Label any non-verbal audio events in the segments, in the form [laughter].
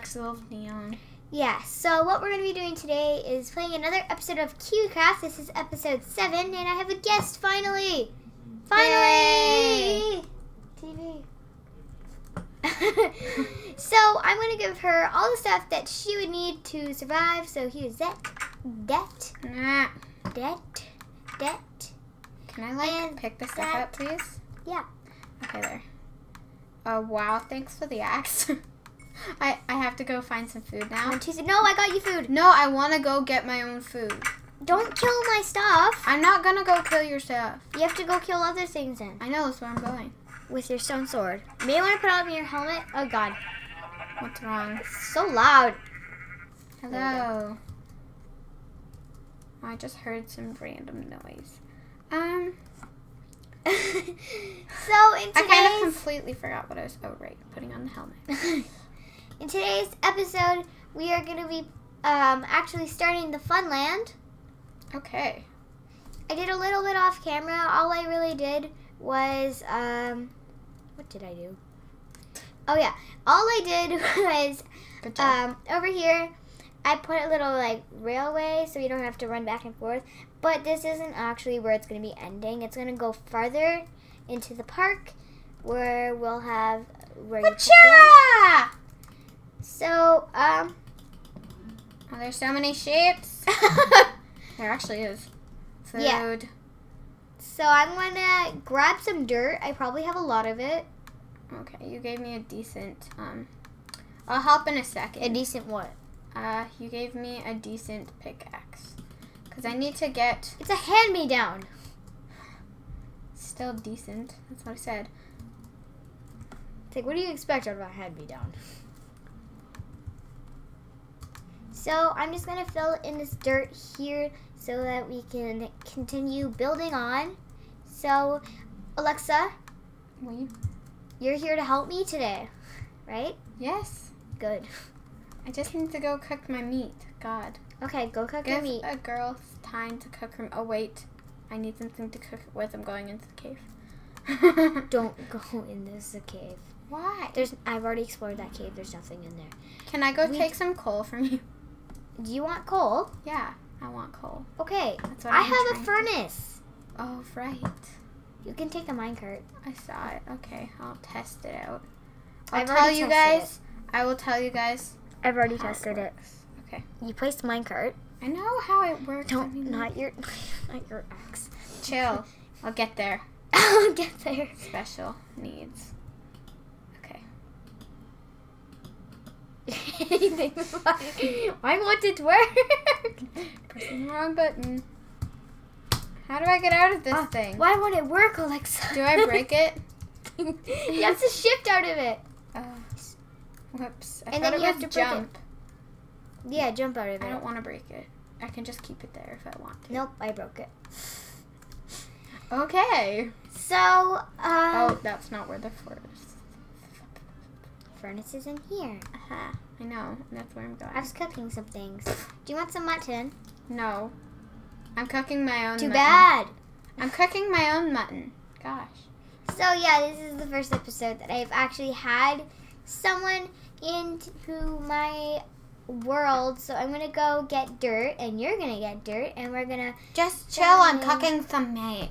Alexa of Neon. Yeah, so what we're going to be doing today is playing another episode of KiwiCraft. This is episode 7, and I have a guest finally! Finally! TV. [laughs] so I'm going to give her all the stuff that she would need to survive. So here's that. Debt. Nah. Debt. Debt. Can I like And pick this stuff up, please? Yeah. Okay, there. Oh wow! Thanks for the axe. [laughs] I I have to go find some food now. One, two, three. No, I got you food. No, I want to go get my own food. Don't kill my stuff. I'm not gonna go kill your stuff. You have to go kill other things then. I know that's where I'm going. With your stone sword. You may want to put on your helmet. Oh god. What's wrong? It's so loud. Hello. I just heard some random noise. Um, [laughs] so in today's... I kind of completely forgot what I was. Oh right, putting on the helmet. [laughs] in today's episode, we are going to be um, actually starting the Funland. Okay. I did a little bit off camera. All I really did was um, what did I do? Oh yeah, all I did [laughs] was um, over here. I put a little like railway so you don't have to run back and forth. But this isn't actually where it's going to be ending. It's going to go farther into the park where we'll have where you! So, um, Oh, there's so many shapes. [laughs] There actually is. Food. Yeah. so I'm gonna grab some dirt. I probably have a lot of it. Okay, you gave me a decent. Um, I'll help in a second. A decent what? Uh, you gave me a decent pickaxe. Cause I need to get It's a hand-me-down. still decent. That's what I said. It's like, what do you expect out of a hand-me-down? So I'm just gonna fill in this dirt here so that we can continue building on. So, Alexa, We. you're here to help me today, right? Yes. Good. I just need to go cook my meat. God. Okay, go cook your Give meat. a girl time to cook her. Oh wait, I need something to cook it with. I'm going into the cave. [laughs] Don't go in this cave. Why? There's. I've already explored that cave. There's nothing in there. Can I go We- take some coal from you? Do you want coal? Yeah, I want coal. Okay. That's what I I'm have a trying to- furnace. Oh right. You can take the minecart. I saw it. Okay, I'll test it out. I'll I've tell you guys. I will tell you guys. I've already tested it. works. Okay. You placed minecart. I know how it works. Don't mean, not your [laughs] not your axe. chill. I'll get there. [laughs] I'll get there. Special needs. Okay. Anything. Why won't it work? Pressing the wrong button. How do I get out of this Ah, thing? Why won't it work, Alexa? Do I break it? [laughs] you have to shift out of it. Uh, whoops. I And then you have to break it. jump. Yeah, jump out of it. I don't want to break it. I can just keep it there if I want to. Nope, I broke it. Okay. So, um, Oh, that's not where the forest. Furnace is in here. Aha. I know. That's where I'm going. I was cooking some things. Do you want some mutton? No. I'm cooking my own Too mutton. bad. I'm cooking my own mutton. Gosh. So yeah, this is the first episode that I've actually had someone into my world. So I'm gonna go get dirt, and you're gonna get dirt, and we're gonna. Just chill. I'm cooking some mates.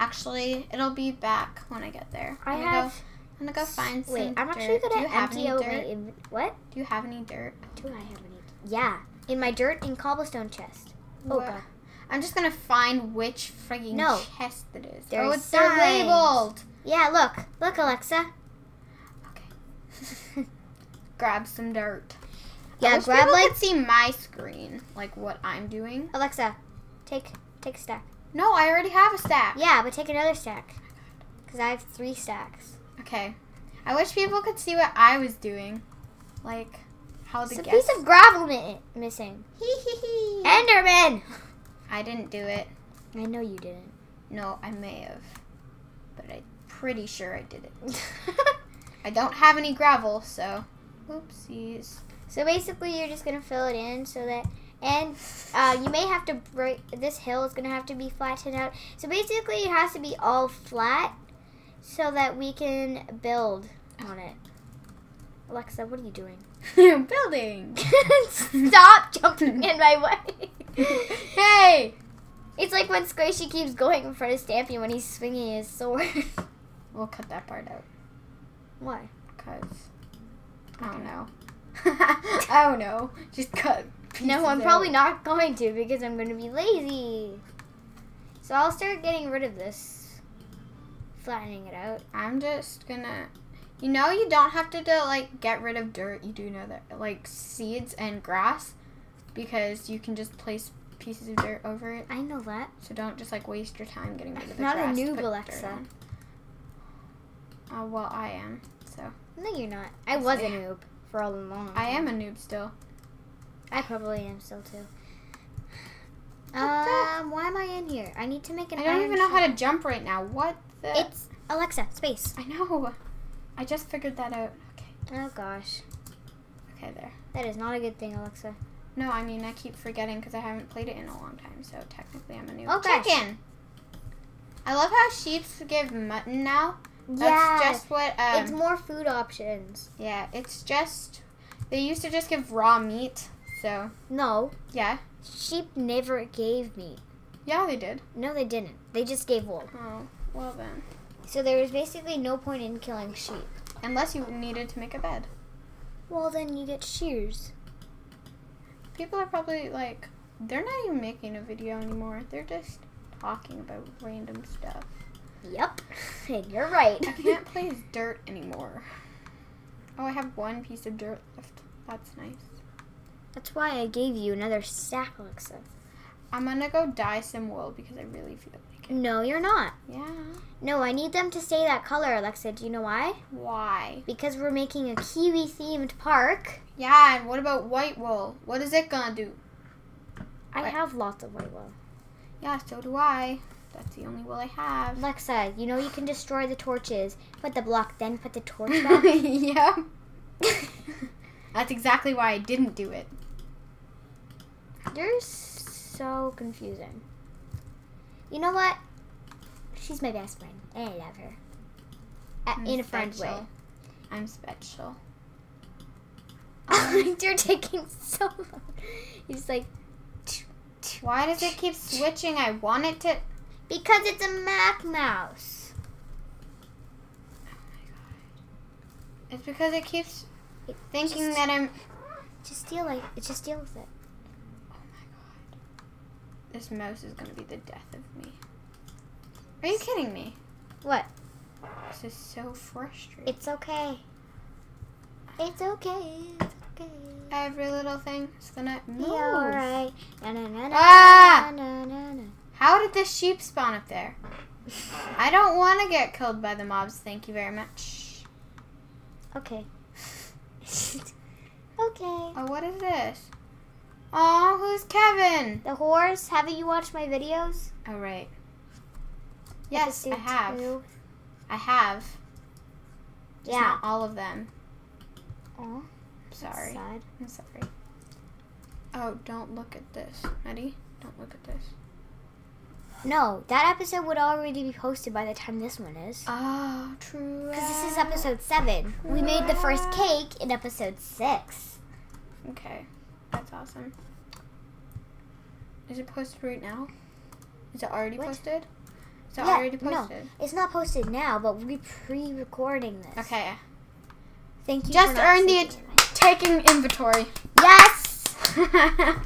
Actually, it'll be back when I get there. I have. I'm gonna go find some Wait, I'm actually gonna empty out dirt? my. What? Do you have any dirt? Do I have any? Yeah, in my dirt and cobblestone chest. Oh god. I'm just gonna find which frigging No. chest it is. There's oh, it's they're signs. labeled. Yeah, look, look, Alexa. Okay. [laughs] Grab some dirt. Yeah, I grab like see my screen, like what I'm doing. Alexa. Take take a stack. No, I already have a stack. Yeah, but take another stack. Cause I have three stacks. Okay. I wish people could see what I was doing, like how the It's a piece of gravel mi- missing. Enderman. I didn't do it. I know you didn't. No, I may have, but I'm pretty sure I did it. [laughs] I don't have any gravel, so oopsies. so basically, you're just gonna fill it in so that, and uh, you may have to break. This hill is gonna have to be flattened out. So basically, it has to be all flat, so that we can build on it. Alexa, what are you doing? [laughs] Building. [laughs] Stop jumping [laughs] in my way. hey. It's like when Squishy keeps going in front of Stampy when he's swinging his sword. We'll cut that part out. Why? Cause I don't know. I don't know. Just cut. No, I'm out. probably not going to because I'm going to be lazy. So I'll start getting rid of this, flattening it out. I'm just gonna. You know, you don't have to do, like get rid of dirt. You do know that, like seeds and grass, because you can just place pieces of dirt over it. I know that. So don't just like waste your time getting rid of the Not a grass. to noob, Alexa. Oh well, I am. So No, you're not. I was a noob for a long. I am a noob still. I probably am still too. the- Um, why am I in here? I need to make an. I don't even know how to jump right now. What the? It's Alexa space. I know. I just figured that out. Okay. Oh gosh, Okay, there. that is not a good thing, Alexa. No, I mean I keep forgetting because I haven't played it in a long time. So technically, I'm a new Oh, gosh. Chicken. I love how sheep give mutton now. That's yeah, just what. Um, it's more food options. yeah, it's just. They used to just give raw meat. So No, yeah, sheep never gave meat. yeah, they did. No, they didn't. They just gave wool. Oh, well then. So there was basically no point in killing sheep. Unless you needed to make a bed. Well, then you get shears. People are probably like, they're not even making a video anymore. They're just talking about random stuff. Yep, [laughs] and you're right. I can't play as dirt anymore. Oh, I have one piece of dirt left. That's nice. That's why I gave you another stack, Alexa. I'm gonna go dye some wool because I really feel like it. No, you're not. Yeah. No, I need them to stay that color, Alexa. Do you know why? Why? Because we're making a kiwi themed park. Yeah, and what about white wool? What is it gonna do? I Right. have lots of white wool. Yeah, so do I. That's the only wool I have. Alexa, you know you can destroy the torches. Put the block, then put the torch [laughs] back. yeah. [laughs] That's exactly why I didn't do it. You're so confusing. You know what? She's my best friend, and I love her. I'm in a friend way. I'm special. [laughs] Um, You're taking so long. Just like, [tsk] Why does it keep [tsk] switching? I want it to. because it's a Mac mouse. It's because it keeps It thinking just- that I'm. Just deal like it. Just deal with it. This mouse is gonna be the death of me. Are you kidding me? What? This is so frustrating. It's okay. It's okay. It's okay. Every little thing is gonna move. Be alright. Na, na, na, Ah! na, na, na. How did this sheep spawn up there? [laughs] I don't want to get killed by the mobs. Thank you very much. Okay. [laughs] [laughs] okay. Oh, what is this? Oh, who's Kevin? The horse. Haven't you watched my videos? Oh, right. Yes, I Episode have. two. I have. Just Yeah. not all of them. Aw, Sorry. Sad. I'm sorry. Oh, don't look at this. Ready? Don't look at this. No, that episode would already be posted by the time this one is. Oh, true. Because this is episode seven. We made the first cake in episode six. Okay, that's awesome. Is it posted right now? Is it already What? posted? Is it Yeah, already no. It's not posted now, but we're pre-recording this. Okay. Thank you. Just earn the sleeping taking inventory. Yes. [laughs]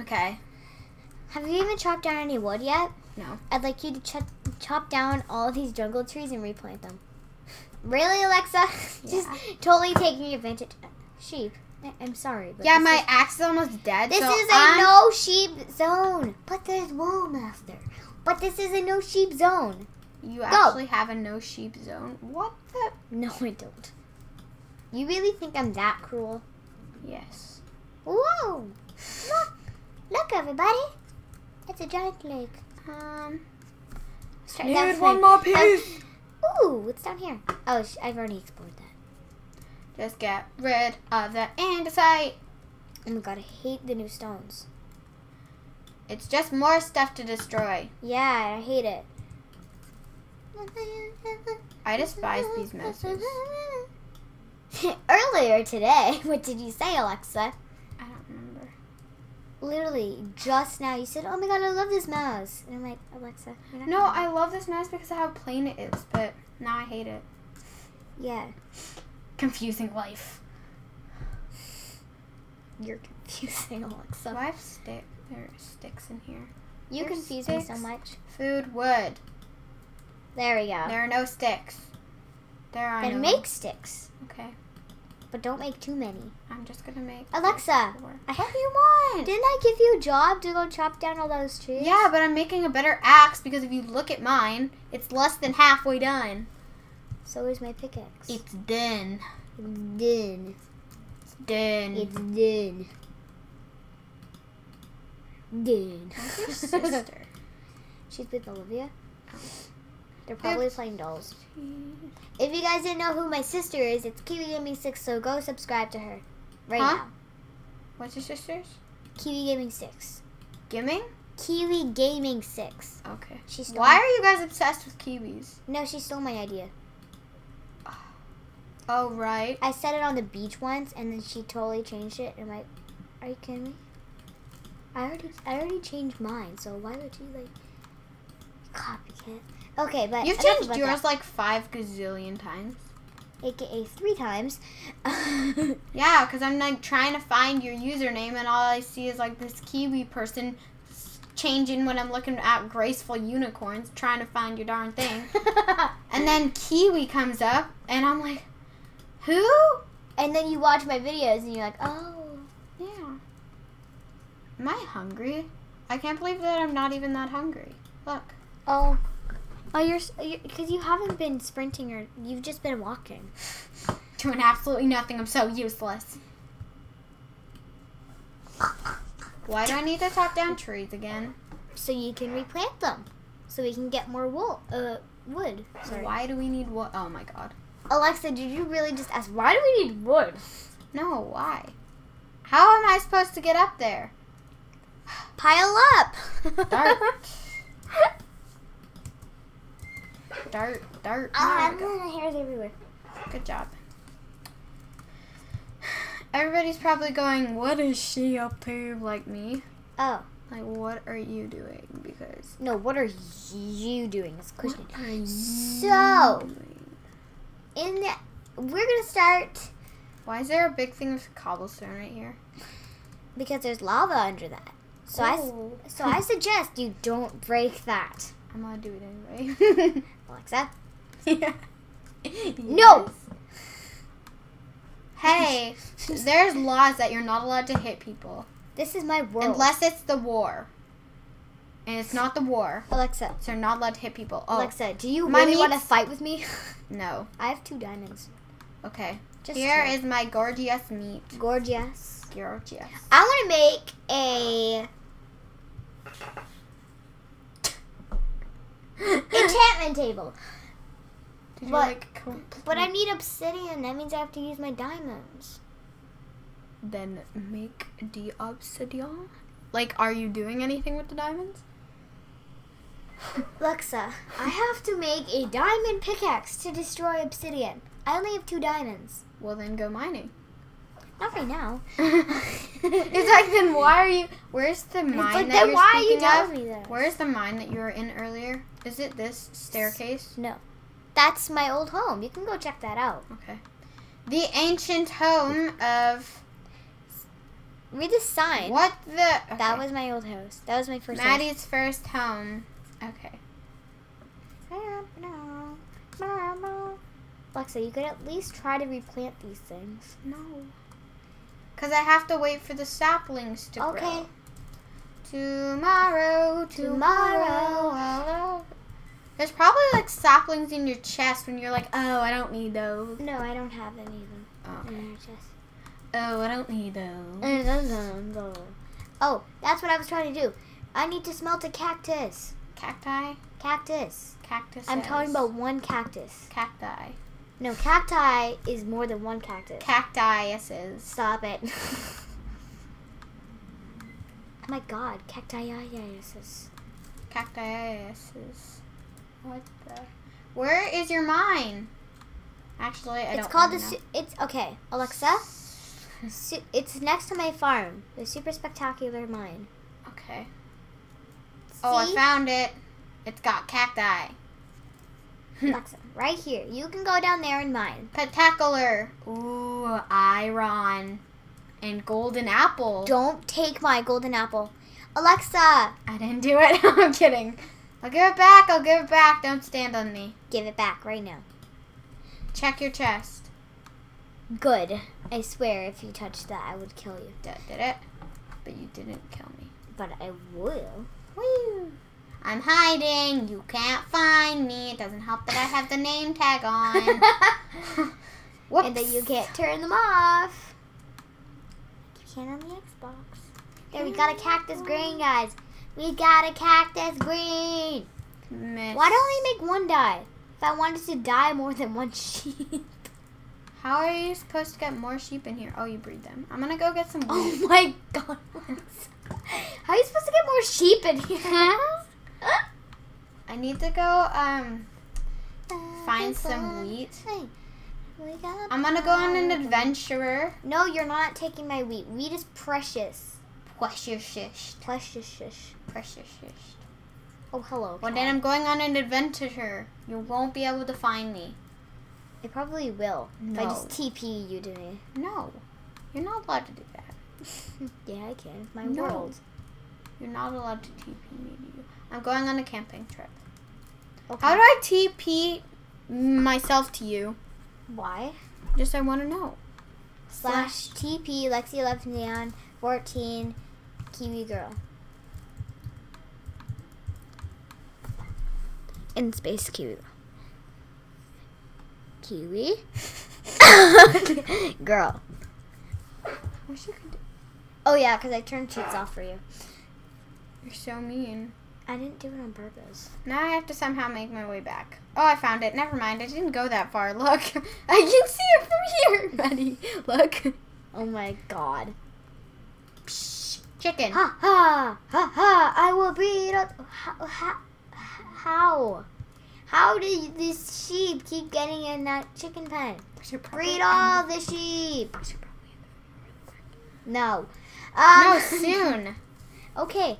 okay. Have you even chopped down any wood yet? No. I'd like you to ch- chop down all of these jungle trees and replant them. [laughs] Really, Alexa? [laughs] Just Yeah. totally taking advantage. Sheep. I'm sorry. But Yeah, my is- axe is almost dead. This so is a I'm- no sheep zone. But there's wool master. But this is a no sheep zone. You actually have a no sheep zone. What the? No, I don't. You really think I'm that cruel? Yes. Whoa! Look! Look, everybody! It's a giant lake. Um. That was Need one more piece. Ooh, what's down here? Oh, sh- I've already explored that. Just get rid of the andesite. Oh my god, I hate the new stones. It's just more stuff to destroy. Yeah, I hate it. I despise these messes. [laughs] Earlier today, [laughs] what did you say, Alexa? I don't remember. Literally, just now, you said, "Oh my god, I love this mouse," and I'm like, Alexa. not No, I love this mouse because of how plain it is, but now I hate it. yeah, Confusing life. you're confusing, Alexa. Do I have stick? There are sticks in here. You There's confuse me so much. Food, wood. There we go. There are no sticks. There are Then no. make sticks, Okay, but don't make too many. I'm just gonna make. Alexa. I- have [laughs] you want? Didn't I give you a job to go chop down all those trees? Yeah, but I'm making a better axe because if you look at mine, it's less than halfway done. So is my pickaxe. It's done. done. It's done. It's done. Done. Where's your [laughs] sister? She's with Olivia. Oh. They're probably playing dolls. If you guys didn't know who my sister is, it's Kiwi Gaming 6, so go subscribe to her right Huh? now. What's your sister's? Kiwi Gaming 6. Gimming? Kiwi Gaming 6. Okay. She stole Why are you guys obsessed with kiwis? No, she stole my idea. Oh, right. I said it on the beach once, and then she totally changed it. And I'm like, are you kidding me? I already, I already changed mine. So why would you like copycat? Okay, but You've changed yours like five gazillion times. aka three times. [laughs] Yeah, because I'm like trying to find your username, and all I see is like this kiwi person changing when I'm looking at graceful unicorns, trying to find your darn thing. [laughs] And then kiwi comes up, and I'm like, who? and then you watch my videos, and you're like, oh, Yeah. Am I hungry? I can't believe that I'm not even that hungry. Look. oh. Oh, you're because you haven't been sprinting or you've just been walking. [laughs] Doing absolutely nothing. I'm so useless. Why do I need to chop down trees again? So you can replant them, so we can get more wool, uh, wood. Sorry. Why do we need wood? Oh my god. Alexa, did you really just ask why do we need wood? No, why? How am I supposed to get up there? Pile up. Dirt. Dirt, dirt. Ah, There we go. hairs everywhere. Good job. Everybody's probably going, what is she up to like me? Oh Like, what are you doing? Because. no, what are you doing? It's a What question. are you So- doing? In the, we're gonna start Why is there a big thing of cobblestone right here? because there's lava under that. So I, Oh. so I [laughs] suggest you don't break that, I'm gonna do it anyway. [laughs] [laughs] Alexa. yeah. No! Hey, there's laws that you're not allowed to hit people This is my world. unless it's the war. And it's not the war, Alexa, so you're not allowed to hit people. Oh, Alexa, do you My really want to fight with me? [laughs] no. I have two diamonds. Okay. Just Here two. is my gorgeous meat. gorgeous. Gorgeous. I want to make a [laughs] enchantment table, Did you But- like but I need obsidian. That means I have to use my diamonds. then make the obsidian? Like, are you doing anything with the diamonds? Alexa, I have to make a diamond pickaxe to destroy obsidian. I only have two diamonds. Well, then go mining. Not right now. [laughs] it's like then why are you? Where's the mine But that then you're why are you speaking of? Where's the mine that you were in earlier? Is it this staircase? No. That's my old home. You can go check that out. Okay. The ancient home of Read the sign. what the? That was my old house. That was my first house. Maddie's first home. Okay. Alexa, you could at least try to replant these things. No. Cause I have to wait for the saplings to Okay. grow. Okay. Tomorrow, tomorrow. I'll- There's probably like saplings in your chest when you're like, oh, I don't need those. No, I don't have any of them Oh, in okay. my chest. Oh, I don't need those. Oh, that's what I was trying to do. I need to smelt a cactus. Cacti, Cactus. cactus. I'm talking about one cactus. cacti. No, cacti is more than one cactus. Cactiuses. Stop it. [laughs] oh my god, cacti. Cactiuses. What the? Where is your mine? Actually, I it's called the. know. It's okay, Alexa. [laughs] It's next to my farm, the super spectacular mine. Okay. Oh, I found it. It's got cacti. [laughs] Alexa, right here. You can go down there and mine. Pentacular. Ooh, iron. And golden apple. Don't take my golden apple, Alexa. I didn't do it. [laughs] I'm kidding. I'll give it back. I'll give it back. Don't stand on me. Give it back right now. Check your chest. Good. I swear, if you touch that, I would kill you. Did, did it? But you didn't kill me. But I will. Woo. I'm hiding. You can't find me. It doesn't help that I have the name tag on. [laughs] Whoops. and that you can't turn them off. You can on the Xbox. There, we got a cactus green, guys. We got a cactus green. Miss. Why don't we make one die? If I wanted to die more than one [laughs] sheep. How are you supposed to get more sheep in here? Oh, you breed them. I'm gonna go get some. Oh my [laughs] god. How are you supposed to get more sheep in here? I need to go um find some wheat. Hey, we got I'm gonna go on an adventurer. No, you're not taking my wheat. Wheat is precious. Precious, Precious. precious. Oh, hello. Well, then I'm going on an adventure. You won't be able to find me. I probably will. If I just TP you to me. No, you're not allowed to do that. [laughs] yeah, I can. It's my No. world. You're not allowed to TP me to you. I'm going on a camping trip. Okay. How do I TP myself to you? Why? Just I want to know. Slash TP Lexi 11 Neon 14 Kiwi Girl. In space Kiwi. Kiwi? [laughs] [laughs] Girl. Wish you could. Oh yeah, because I turned cheats off for you. You're so mean. I didn't do it on purpose. Now I have to somehow make my way back. Oh, I found it. Never mind. I didn't go that far. Look. [laughs] I can see it from here, [laughs] buddy. Look. Oh my god. Psh, chicken. Ha ha ha ha! I will breed up. How? How? How, how did this sheep keep getting in that chicken pen? Breed all the sheep. No. Um, No, soon. [laughs] Okay,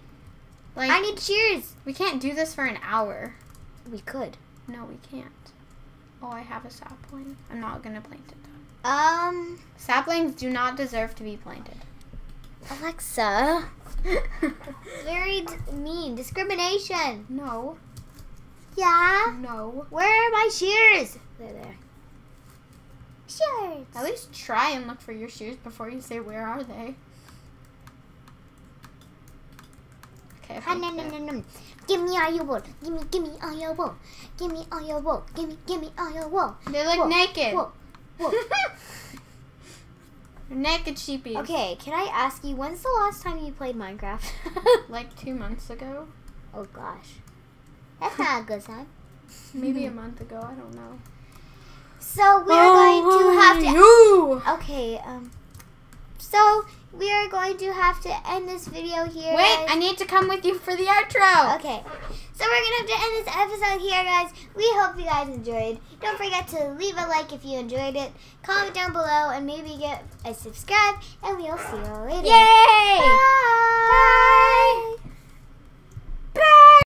Like I need shears. we can't do this for an hour. We could. No, we can't. Oh, I have a sapling. I'm not gonna plant it though. Um, Saplings do not deserve to be planted. Alexa. [laughs] Very d- mean. Discrimination. no, Yeah. no. Where are my shears? They're there. Shears. At least try and look for your shoes before you say where are they. Okay. I Ha, placed nom, nom, nom, nom. Give me all your wool. Give me, give me all your wool. Give me all your wool. Give me, give me all your wool. They're like Whoa, naked. Wool. Wool. [laughs] Naked sheepies. Okay, can I ask you, when's the last time you played Minecraft? [laughs] Like two months ago, oh gosh. That's not a good sign. [laughs] maybe a month ago. I don't know. So we are going to have to You. Okay, um so we are going to have to end this video here. Wait, guys. I need to come with you for the outro. Okay. So we're going to have to end this episode here, guys. We hope you guys enjoyed. Don't forget to leave a like if you enjoyed it. Comment down below and maybe get a subscribe. And we'll see you later. Yay! Bye! Bye!